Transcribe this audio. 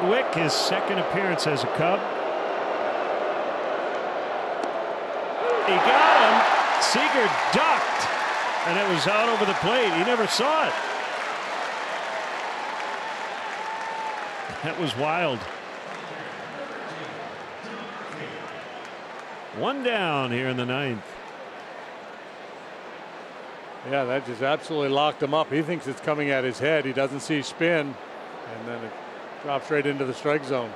Brad Wieck, his second appearance as a Cub. He got him. Seager ducked, and it was out over the plate. He never saw it. That was wild. One down here in the ninth. Yeah, that just absolutely locked him up. He thinks it's coming at his head. He doesn't see spin, and then it drops right into the strike zone.